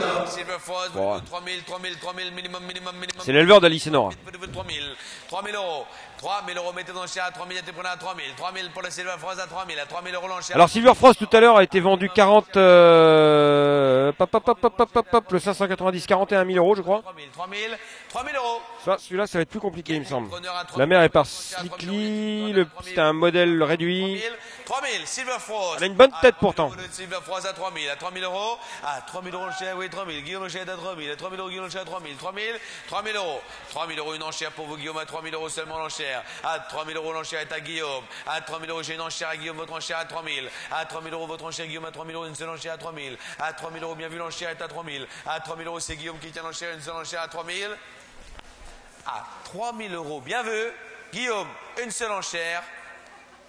Bon. 3000, 3000, 3000, minimum, minimum, minimum. C'est l'éleveur d'Alice Nora. 3000, 3000 euros. 3000 euros, mettez dans le chien à 3000, t'es prenant à 3000. 3000 pour le Silver Frost à 3000. À 3000 euros l'enchère. Alors Silver Frost tout à l'heure a été vendu 40, euh, pop, pop, pop, pop, pop, pop, pop, le 590, 41 000 euros je crois. 3000, 3000, 3000 euros. Ça, celui-là, ça va être plus compliqué, il me semble. La mère est par Slickly, le, c'est un modèle réduit. 3000, Silver Frost. Elle a une bonne tête pourtant. Silver Frost à 3000, à 3000 euros. À 3000 euros l'enchère, oui, 3000. Guillaume l'enchère à 3000. À 3000 euros, Guillaume l'enchère à 3000. 3000, 3000 euros. 3000 euros une enchère pour vous, Guillaume, à 3000 euros seulement l'enchère. À 3000 euros l'enchère est à Guillaume. À 3000 euros, j'ai une enchère à Guillaume, votre enchère à 3000. À 3000 euros, votre enchère, Guillaume, à 3000 euros, une seule enchère à 3000. À 3000 euros, bien vu, l'enchère est à 3000. À 3000 euros, c'est Guillaume qui tient l'enchère, une seule enchère à 3000 à 3000 euros. Bien vu. Guillaume, une seule enchère.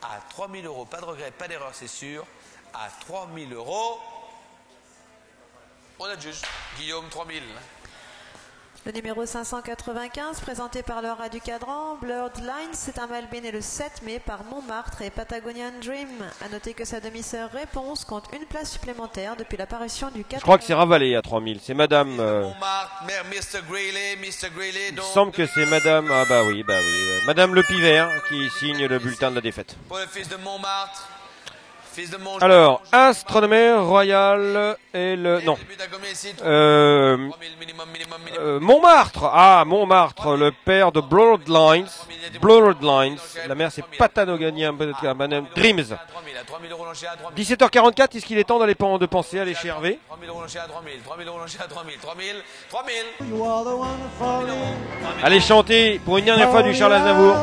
À 3000 euros. Pas de regret, pas d'erreur, c'est sûr. À 3000 euros. On a juste. Guillaume, 3000. Le numéro 595, présenté par Laura du Cadran, Blurred Lines, c'est un Malbé né le 7 mai par Montmartre et Patagonian Dream. A noter que sa demi-sœur Réponse compte une place supplémentaire depuis l'apparition du 4. Je crois que c'est ravalé à 3000. C'est madame. euh, Mr. Il semble que c'est madame. Ah bah oui, bah oui. euh, Madame Le Pivert qui signe le bulletin de la défaite. Pour le fils de Montmartre. Fils de Montmartre. Alors, Astronomer Royal et le. Non. Euh, 3000 minimum, minimum, minimum. euh, Montmartre. Ah, Montmartre, le père de Bloodlines. Bloodlines. La mère, c'est Patanoganian, Madame Dreams. À 3000, à 3000 euros l'enchère à 3000. 17h44, est-ce qu'il est temps d'aller de penser à aller chez Hervé? 3000 euros l'enchère à 3000. 3000 euros l'enchère à 3000. 3000. 3000. Allez chanter pour une dernière fois du Charles Aznavour.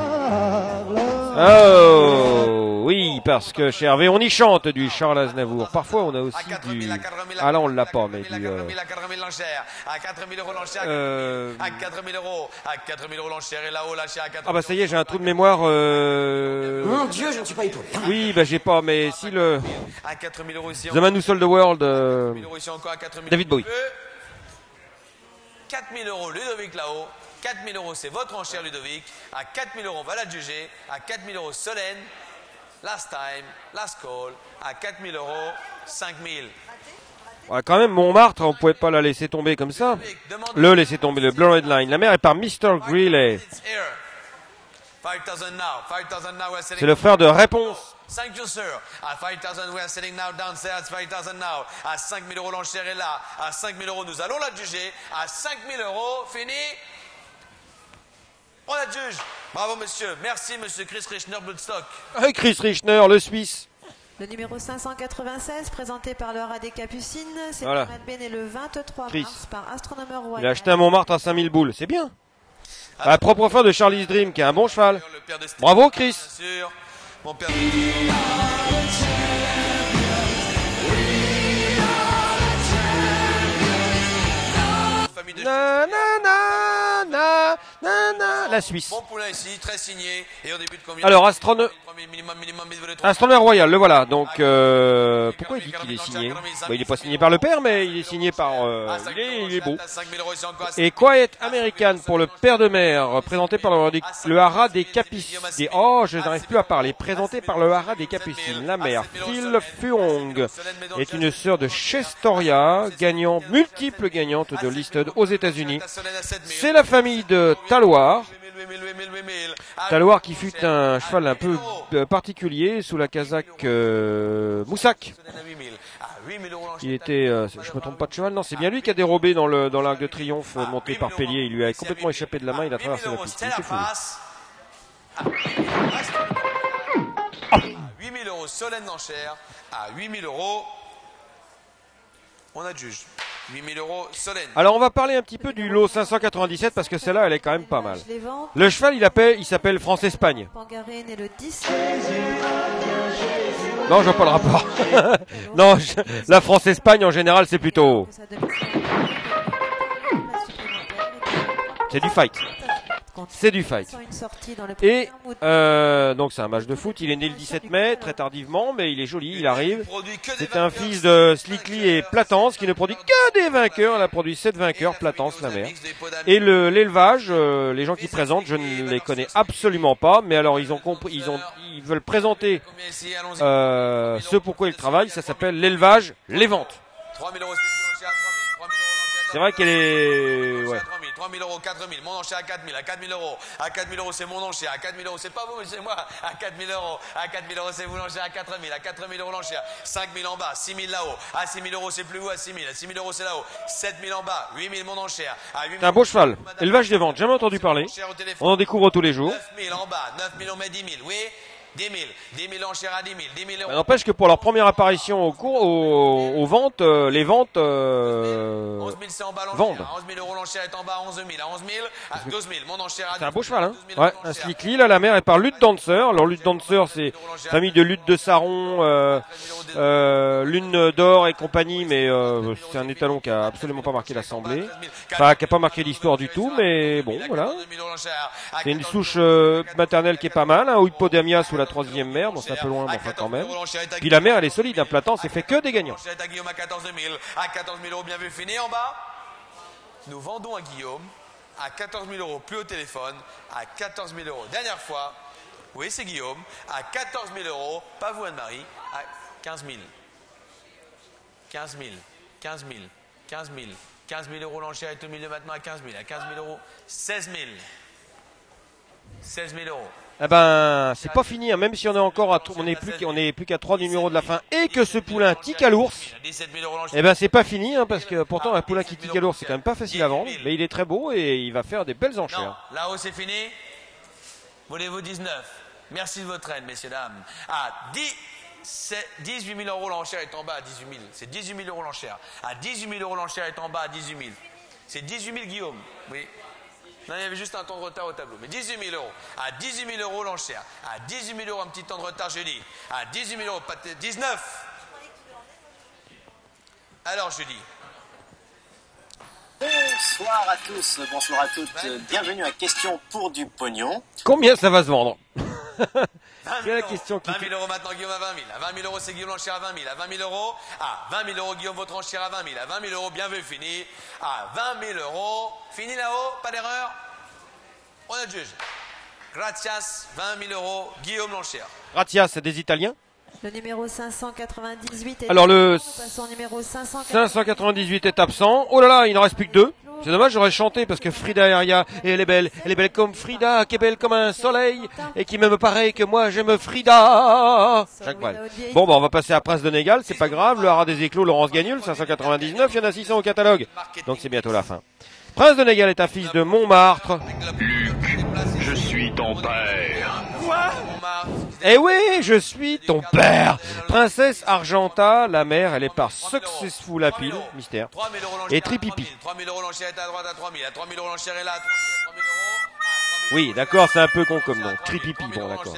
Oh, oui, parce que chez Hervé, on y chante du Charles Aznavour. Parfois, on a aussi À 4000, du... à 4000, Ah là, on l'a pas, mais à du... euh, 4000, à 4000 l'enchère. À 4000 euros l'enchère. à Euh, 4000, À 4000 euros. À 4000 euros l'enchère. Et là-haut, l'enchère à 4000. Ah bah ça y est, j'ai un trou de mémoire. Euh... Mon Dieu, je ne suis pas épaulé. Oui, bah j'ai pas, mais si le... À 4000 euros ici. The Man Who Sold the World... euh, 4000 euros ici encore à 4000 David Bowie. 4000 euros Ludovic là-haut. 4000 euros, c'est votre enchère Ludovic. À 4000 euros, on va la juger. À 4000 euros, Solène. Last time, last call. À 4000 euros, 5000. Ouais, quand même, Montmartre, on pouvait pas la laisser tomber comme ça. Le laisser tomber, le Blue Red Line. La mère est par Mr. Greeley. It's here. 5000 now. 5000 now, we're selling. C'est le frère de Réponse. Thank you, sir. At 5000, we are selling now downstairs. 5000 now. À 5000 euros, l'enchère est là. À 5000 euros, nous allons la juger. À 5000 euros, fini. On la juge. Bravo, monsieur. Merci, monsieur Chris Richner Bloodstock. Chris Richner, le Suisse. Le numéro 596, présenté par Laura des Capucines, c'est Voilà. Malbé né le 23 Chris. mars par Astronomer Royal. Il a acheté un Montmartre à 5000 boules. C'est bien. À la propre fin de Charlie's Dream, qui est un bon cheval. Le Bravo, Chris. Bien sûr. Mon père. Famille de Na, na, na, La Suisse. Bon poulain ici, très signé. Et on débute combien Alors, Astrono... 3000 minimum, minimum, minimum, minimum, Astronomer Royal, le voilà. Donc, euh, pourquoi il dit qu'il est signé Bah, Il n'est pas signé par le père, mais il est signé par... euh, À il, 5000 est, il est beau. à 5000 euros ici encore. Et Quiet American pour le père de mère, présenté par le, le haras des Capucines. Oh, je n'arrive plus à parler. Présenté par le haras des Capucines. La mère, Phil Fuong, est une sœur de Chestoria, gagnant, multiple gagnante de Listed aux États-Unis. C'est la famille de Taloir. Taloir qui fut un cheval un peu particulier sous la casaque euh, Moussac. Il était, euh, je me trompe pas de cheval, non, c'est bien lui qui a dérobé dans le dans l'arc de triomphe euh, monté par Pellier. Il lui a complètement échappé de la main, il a traversé la piste. Était fou. lui. 8000 euros, Solène d'enchère. À 8000 euros, on adjuge. 8000 euros, Solène. Alors on va parler un petit peu du lot 597 parce que celle-là elle est quand même pas mal. Le cheval il appelle, il s'appelle France-Espagne. Pangaré né le 10. Non, je vois pas le rapport. *laughs* non, je- la France-Espagne en général c'est plutôt, c'est du fight. C'est du fight. Et euh, donc c'est un match de foot. Il est né le 17 mai, très tardivement, mais il est joli, il arrive. C'est un fils de Slickly et Platance qui ne produit que des vainqueurs. Elle a produit 7 vainqueurs, Platance la mère. Et le- l'élevage, euh, les gens qui présentent, je ne les connais absolument pas, mais alors ils ont compris, ils ont, ils veulent présenter euh, ce pourquoi ils travaillent. Ça s'appelle l'élevage, les ventes. 3000 euros, c'est une enchère à 3000. 3000 euros, l'enchère à C'est vrai qu'elle est, 3000. ouais. Enchère à 3000. 3000 euros, 4000, mon enchère à 4000, à 4000 euros, à 4000 euros c'est mon enchère, à 4000 euros c'est pas vous c'est moi, à 4000 euros, à 4000 euros c'est vous l'enchère, à 4000, à 4000 euros l'enchère, 5000 en bas, 6000 là-haut, à 6000 euros c'est plus vous, à 6000, à 6000 euros c'est là-haut, 7000 en bas, 8000 mon enchère, à 8000 C'est un beau cheval. Élevage des ventes, jamais entendu parler. On en découvre tous les jours. 9000 en bas, 9000 on met 10 000, oui 10 000, 10 000 enchères à 10 000, 10 000 euros. Ça N'empêche que pour leur première apparition au cours, aux, aux ventes, euh, les ventes euh, 11 000 c'est en bas vendent. l'enchère, 11 000 euros l'enchère est en bas, 11 000, à 11 000, à 12 000, mon enchère à C'est un 12 beau 000, cheval, hein 12 000 Ouais, mon un enchère. Là, la mère est par Lutte Dancer. Alors, Lutte Dancer, c'est famille de Lutte de Saron, euh, euh, Lune d'Or et compagnie, mais euh, c'est un étalon qui a absolument pas marqué l'assemblée. Enfin, qui a pas marqué l'histoire du tout, mais bon, voilà. 12 000 euros l'enchère, à C'est une 14 souche euh, maternelle qui est pas mal, hein, Hippodamia sous la troisième mère, bon c'est un peu loin, mais enfin quand même. Puis la mère elle est solide, un platant, c'est fait que des gagnants. À Guillaume à 14 000, à 14 000 euros, bien vu, fini en bas. Nous vendons à Guillaume à 14 000 euros, plus au téléphone, à 14 000 euros. Dernière fois, oui, c'est Guillaume, à 14 000 euros, pas vous Anne-Marie, à 15 000. 15 000, 15 000, 15 000, 15 000 euros l'enchère est au milieu maintenant à 15 000, à 15 000 euros, 16 000. 16 000 euros. Eh ben, c'est pas fini, hein, même si on est encore à, on est plus, on est plus qu'à numéros de la fin, et que ce poulain tique à l'ours, 17 000 euros l'enchère. eh ben c'est pas fini, hein, parce que pourtant un poulain qui tique à l'ours c'est quand même pas facile à vendre, mais il est très beau et il va faire des belles enchères. là-haut c'est fini. Voulez-vous 19 Merci de votre aide, messieurs, dames. À 10, c'est 18 000 euros l'enchère est en bas à 18 000. C'est 18 000 euros l'enchère. À 18 000 euros l'enchère est en bas à 18 000. C'est 18 000 Guillaume. Oui. Non, il y avait juste un temps de retard au tableau. Mais 18 000 euros. À 18 000 euros l'enchère. À 18 000 euros un petit temps de retard, je dis. À 18 000 euros, pas de- 19. Alors je dis. Bonsoir à tous, bonsoir à toutes. Bienvenue à Question pour du pognon. Combien ça va se vendre? 20 C'est la 000 question qui 20 000 euros maintenant, Guillaume à 20 000. À 20 000 euros, c'est Guillaume l'enchère à 20 000. À 20 000 euros, à 20 000 euros, Guillaume, votre enchère à 20 000. À 20 000 euros, bien vu, fini. À 20 000 euros, fini là-haut, pas d'erreur. On a le juge. Gratias, 20 000 euros, Guillaume l'enchère. Gratia, c'est des Italiens Le numéro 598 est Alors, le Passons au numéro 598. 598 est absent. Oh là là, il n'en reste plus que deux. C'est dommage, j'aurais chanté parce que Frida Aria, et elle est belle, elle est belle comme Frida, qui est belle comme un soleil, et qui m'aime pareil que moi, j'aime Frida. Jacques Brel. Bon, bah, on va passer à Prince de Négal, c'est pas grave, le haras des éclos, Laurence Gagnul, 599, il y en a 600 au catalogue. Donc c'est bientôt la fin. Prince de Négal est un fils de Montmartre. Luc, je suis ton père. Eh oui, je suis ton père. Princesse Argenta, la mère, elle est par Successful Appeal, mystère. 3 000 euros l'enchère. Et Tripipi. 3 000 euros l'enchère est à droite à 3 000. À 3 000 euros l'enchère est là à 3 000. À 3 000 euros. Oui, d'accord, c'est un peu con comme nom. Tripipi, bon d'accord.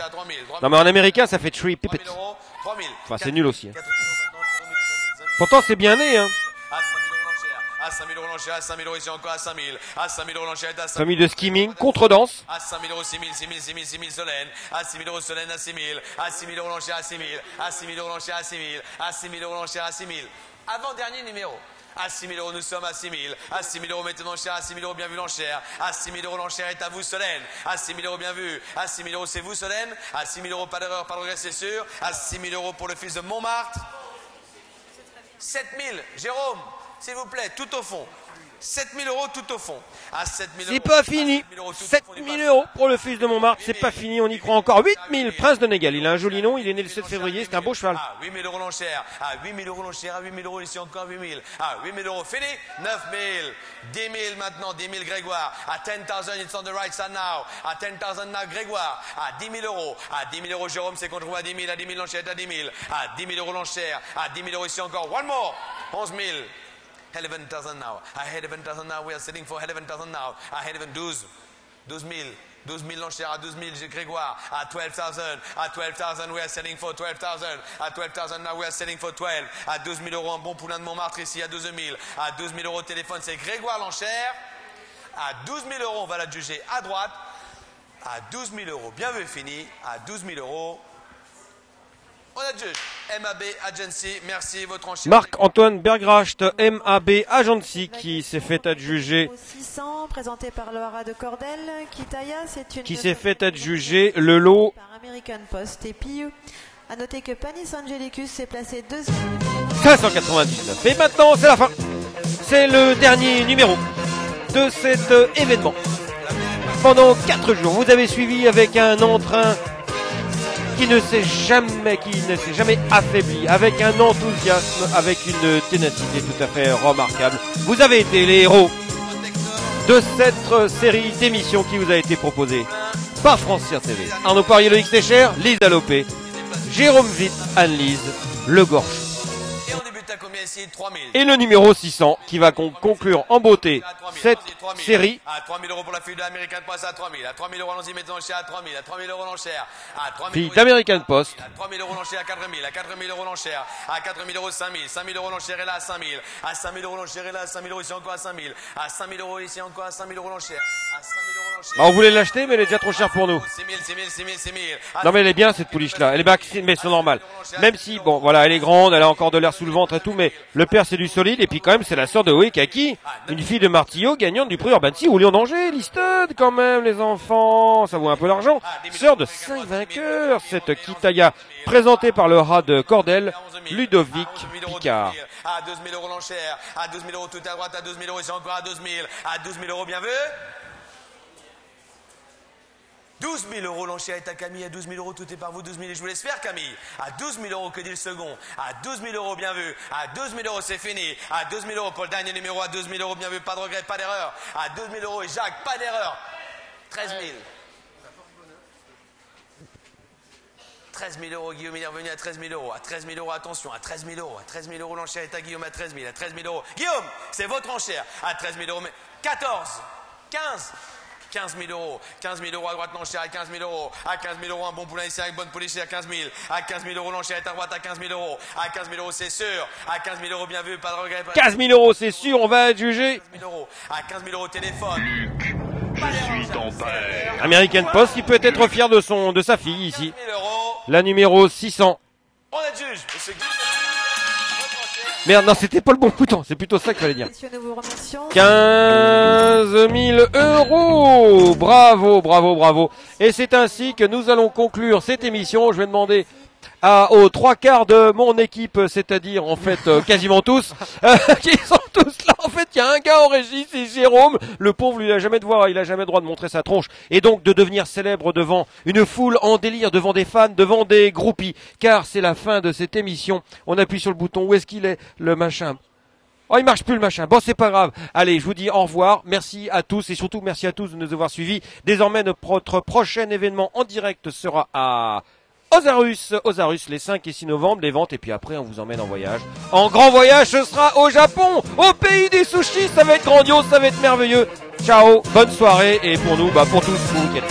Non mais en américain, ça fait Tripipit. 3 000. Enfin, c'est nul aussi. hein. Pourtant, c'est bien né, hein. À 5 000 euros l'enchère, à 5 000 euros ici encore à 5 000. À 5 000 euros l'enchère est à 5 000. Famille de skimming, contredanse. À 5 000 euros, 6 000, 6 000, 6 000, 6 000 Solène. À 6 000 euros Solène, à 6 000. À 6 000 euros l'enchère, à 6 000. À 6 000 euros l'enchère, à 6 000. À 6 000 euros l'enchère, à 6 000. Avant-dernier numéro. À 6 000 euros, nous sommes à 6 000. À 6 000 euros, mettez l'enchère. À 6 000 euros, bien vu l'enchère. À 6 000 euros, l'enchère est à vous, Solène. À 6 000 euros, bien vu. À 6 000 euros, c'est vous, Solène. À 6 000 euros, pas d'erreur, pas de regret, c'est sûr. À 6 000 euros pour le fils de Montmartre. 7 000, Jérôme, s'il vous plaît, tout au fond. 7 000 euros tout au fond. À 7 000 C'est pas fini. 7 000 euros pour le fils de Montmartre, c'est pas fini, on y croit encore. 8 000, Prince de Négal. Il a un joli nom, il est né le 7 février, c'est un beau cheval. À 8 000 euros l'enchère. À 8 000 euros l'enchère. À 8 000 euros ici encore 8 000. À 8 000 euros fini. 9 000. 10 000 maintenant. 10 000 Grégoire. À 10 000 it's on the right side now. À 10 000 now Grégoire. À 10 000 euros. À 10 000 euros Jérôme c'est contre vous à 10 000. À 10 000 l'enchère à 10 000. À 10 000 euros l'enchère. À 10 000 euros ici encore. One more. 11 000. 11,000 now. À 11,000 now. We are sitting for 11,000 now. À 11, 12. 12 000. 12 000 l'enchère à 12 000 Grégoire. À 12,000. À 12,000 we are selling for 12,000. À 12,000 now we are selling for 12. À 12 000 euros un bon poulain de Montmartre ici à 12 000. À 12 000 euros téléphone c'est Grégoire l'enchère. À 12 000 euros on va la juger à droite. À 12 000 euros bien vu fini. À 12 000 euros on a juge. MAB Agency merci votre enchère. Marc-Antoine Bergracht, MAB Agency, qui s'est fait adjuger, 600, présenté par le haras de Cordel. Kitaya, c'est une. qui s'est fait adjuger le lot Par American Post. Et puis, à noter que Panis Angelicus s'est placé deuxième. 599. Et maintenant, c'est la fin. C'est le dernier numéro. de cet événement. Pendant 4 jours, vous avez suivi avec un entrain qui ne s'est jamais, qui ne s'est jamais affaibli, avec un enthousiasme, avec une ténacité tout à fait remarquable. Vous avez été les héros de cette série d'émissions qui vous a été proposée par France Cyr TV. Arnaud Parier, Loïc Técher, Lisa Lopé, Jérôme Vitt, Anne-Lise, Le Gorge. Et on débute à combien ici 3000. Et le numéro 600 qui va con- conclure en beauté cette série. À 3000 euros pour la fille d'American Post à 3000. À 3000 euros, l'enchère à 3000. À 3000 euros l'enchère. À 3000 Fille euros, d'American Post. À 3000 euros l'enchère à 4000. À 4000 euros l'enchère. À 4000 euros 5000. 5000 euros l'enchère est là à 5000. À 5000 euros l'enchère est là à 5000 euros ici encore à 5000. À 5000 euros ici encore à 5000 euros l'enchère. À 5000 euros l'enchère. Bah, on voulait l'acheter mais elle est déjà trop chère pour nous. 6000, 6000, 6000, 6000. Non mais elle est bien cette pouliche là, elle est maxi, mais c'est normal. Même si bon voilà, elle est grande, elle a encore de l'air sous le ventre et tout, mais le père c'est du solide et puis quand même c'est la sœur de Wekaki, une fille de Martillo gagnante du prix Urban Sea au Lyon d'Angers, Listed quand même les enfants, ça vaut un peu d'argent. Sœur de cinq vainqueurs, cette Kitaya présentée par le rat de Cordel, Ludovic Picard. À 12 000 euros l'enchère. À 12 000 euros tout à droite. À 12 000 euros ici encore à 12 000. À 12 000 euros, bien vu. 12 000 euros l'enchère est à Camille, à 12 000 euros tout est par vous, 12 000 et je vous laisse faire Camille. À 12 000 euros que dit le second, à 12 000 euros bien vu, à 12 000 euros c'est fini, à 12 000 euros pour le dernier numéro, à 12 000 euros bien vu, pas de regret, pas d'erreur, à 12 000 euros et Jacques, pas d'erreur, 13 000. 13 000 euros, Guillaume il est revenu à 13 000 euros, à 13 000 euros, attention, à 13 000 euros, à 13 000 euros l'enchère est à Guillaume à 13 000, à 13 000 euros. Guillaume, c'est votre enchère, à 13 000 euros, mais 14, 15, 15 000 euros, 15 000 euros à droite l'enchère à 15 000 euros, à 15 000 euros un bon poulain ici avec bonne pouliche à 15 000, à 15 000 euros l'enchère est à droite à 15 000 euros, à 15 000 euros c'est sûr, à 15 000 euros bien vu, pas de regret. pas de- 15 000 euros c'est sûr, on va juger. 15 000 euros, à 15 000 euros téléphone. Luc, je suis ton père. American Post qui peut être fier de son de sa fille ici, 15 000 euros, la numéro 600. on est juge, monsieur Guillaume. Merde, non, c'était pas le bon bouton, c'est plutôt ça qu'il fallait dire. Messieurs, nous vous remercions. 15 000 euros Bravo, bravo, bravo. Et c'est ainsi que nous allons conclure cette émission. Je vais demander à, aux trois quarts de mon équipe, c'est-à-dire en fait euh, quasiment tous, euh, *laughs* qui sont En fait, il y a un gars en régie, c'est Jérôme. Le pauvre, lui, il a jamais de voir, il a jamais le droit de montrer sa tronche. Et donc de devenir célèbre devant une foule en délire, devant des fans, devant des groupies. Car c'est la fin de cette émission. On appuie sur le bouton. Où est-ce qu'il est, le machin? Oh, il marche plus le machin. Bon, c'est pas grave. Allez, je vous dis au revoir. Merci à tous et surtout merci à tous de nous avoir suivis. Désormais, notre prochain événement en direct sera à Osarus, Osarus, les 5 et 6 novembre, les ventes, et puis après, on vous emmène en voyage. En grand voyage, ce sera au Japon, au pays des sushis. Ça va être grandiose, ça va être merveilleux. Ciao, bonne soirée, et pour nous, bah, pour tous, week-end.